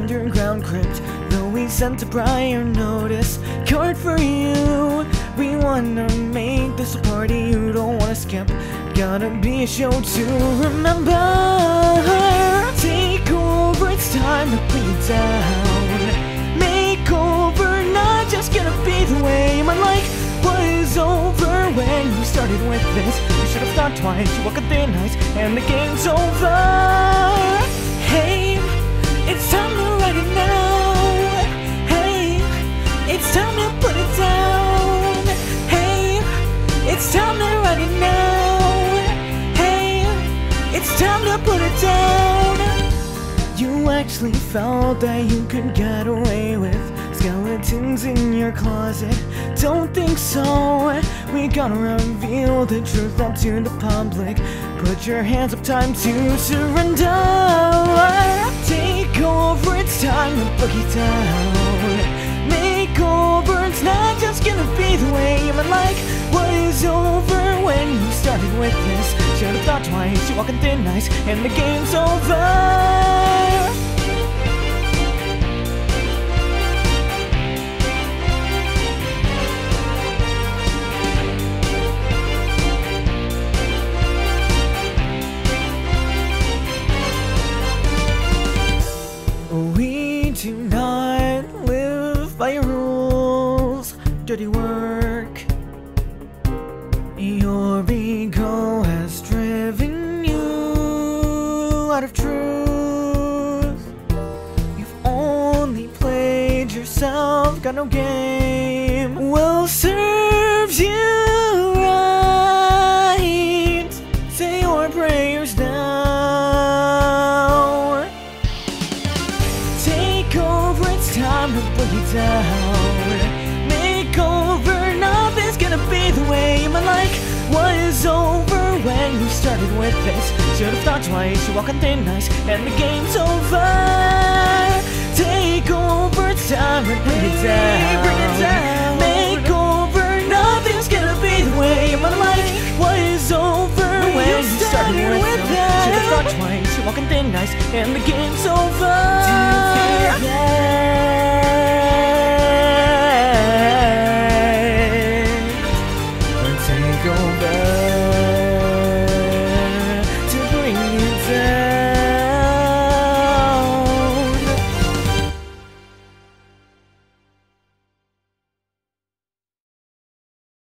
underground crypt. Though we sent a prior notice card for you. We wanna make this a party you don't wanna skip. Gotta be a show to remember. Take over, it's time to you down. Make over, not just gonna be the way my life was over when you started with this. You should have thought twice, you walk a thin ice, and the game's over. It's time to put it down. You actually felt that you could get away with skeletons in your closet. Don't think so. We gotta reveal the truth up to the public. Put your hands up, time to surrender. Take over, it's time to boogie down. Make over, it's not just gonna be the way my life was over when you started with this. Should've thought twice, you walk in thin ice, and the game's over. We do not live by rules, dirty work. Yourself, got no game. Will serves you right. Say your prayers now. Take over, it's time to put you down. Make over, nothing's gonna be the way my life was over when you started with this. Should've thought twice, you walk on thin ice, and the game's over. It down. Bring it down. Make over, nothing's gonna be the way my life was over when you started with this. Should've thought twice, you walk on thin ice, and the game's over. Take over to bring